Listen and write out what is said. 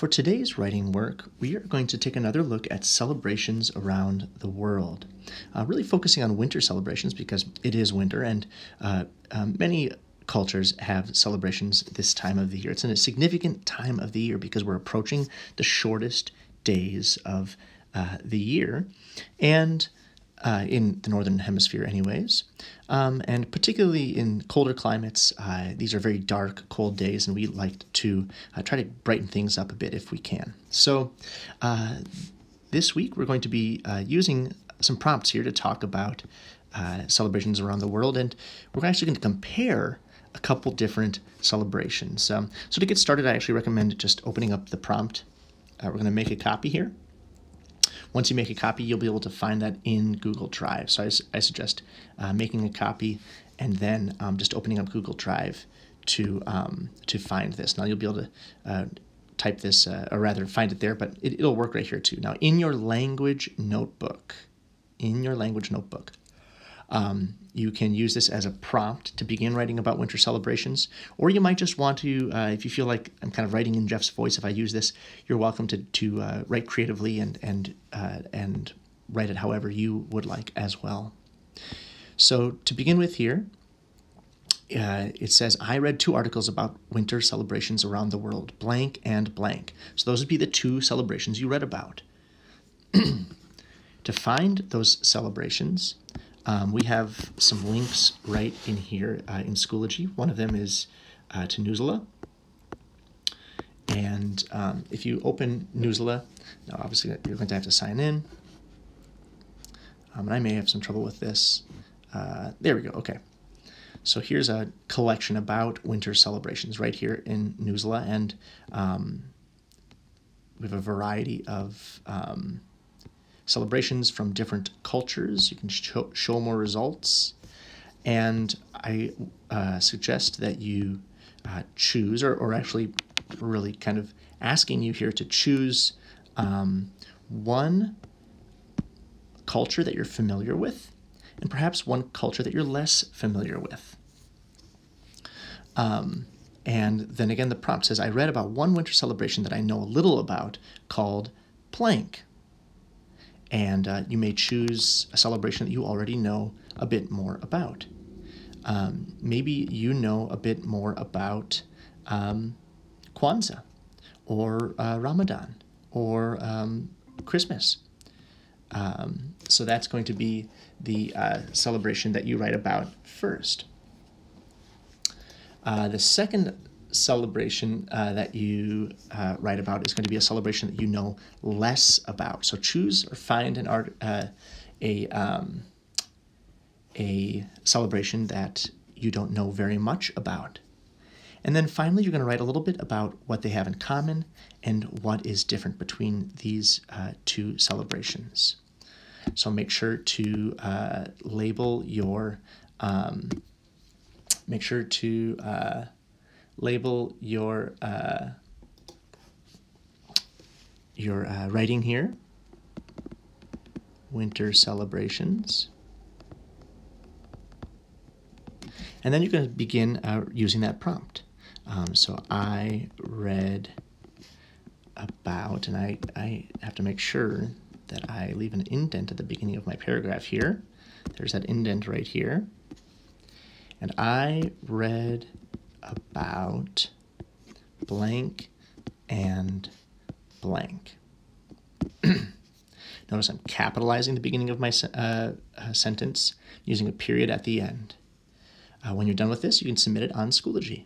For today's writing work, we are going to take another look at celebrations around the world, uh, really focusing on winter celebrations because it is winter and uh, um, many cultures have celebrations this time of the year. It's in a significant time of the year because we're approaching the shortest days of uh, the year. And uh, in the northern hemisphere, anyways. Um, and particularly in colder climates, uh, these are very dark, cold days, and we like to uh, try to brighten things up a bit if we can. So, uh, this week we're going to be uh, using some prompts here to talk about uh, celebrations around the world, and we're actually going to compare a couple different celebrations. Um, so, to get started, I actually recommend just opening up the prompt. we're going to make a copy here. Once you make a copy, you'll be able to find that in Google Drive. So I, I suggest uh, making a copy and then um, just opening up Google Drive to um, to find this. Now you'll be able to uh, type this, uh, or rather find it there, but it, it'll work right here too. Now in your language notebook, in your language notebook, um, you can use this as a prompt to begin writing about winter celebrations, or you might just want to, uh, if you feel like I'm kind of writing in Geoff's voice, if I use this, you're welcome to, to uh, write creatively and, and, uh, and write it however you would like as well. So to begin with here, uh, it says, I read two articles about winter celebrations around the world, blank and blank. So those would be the two celebrations you read about. to find those celebrations, um, we have some links right in here uh, in Schoology. One of them is uh, to Newsela. And um, if you open Newsela, now obviously you're going to have to sign in. Um, and I may have some trouble with this. Uh, there we go, okay. So here's a collection about winter celebrations right here in Newsela. And um, we have a variety of um, celebrations from different cultures. You can show, show more results. And I uh, suggest that you uh, choose, or, or actually, really kind of asking you here to choose um, one culture that you're familiar with, and perhaps one culture that you're less familiar with. Um, and then again, the prompt says, I read about one winter celebration that I know a little about called Plank and uh, you may choose a celebration that you already know a bit more about. Um, maybe you know a bit more about um, Kwanzaa or uh, Ramadan or um, Christmas. Um, so that's going to be the uh, celebration that you write about first. Uh, the second celebration uh, that you uh, write about is going to be a celebration that you know less about. So choose or find an art uh, a um, a celebration that you don't know very much about. And then finally, you're going to write a little bit about what they have in common and what is different between these uh, two celebrations. So make sure to uh, label your, um, make sure to uh, label your uh, your uh, writing here. Winter celebrations. And then you're going to begin uh, using that prompt. Um, so I read about, and I, I have to make sure that I leave an indent at the beginning of my paragraph here. There's that indent right here. And I read about blank and blank. Notice I'm capitalizing the beginning of my uh, uh, sentence using a period at the end. Uh, when you're done with this, you can submit it on Schoology.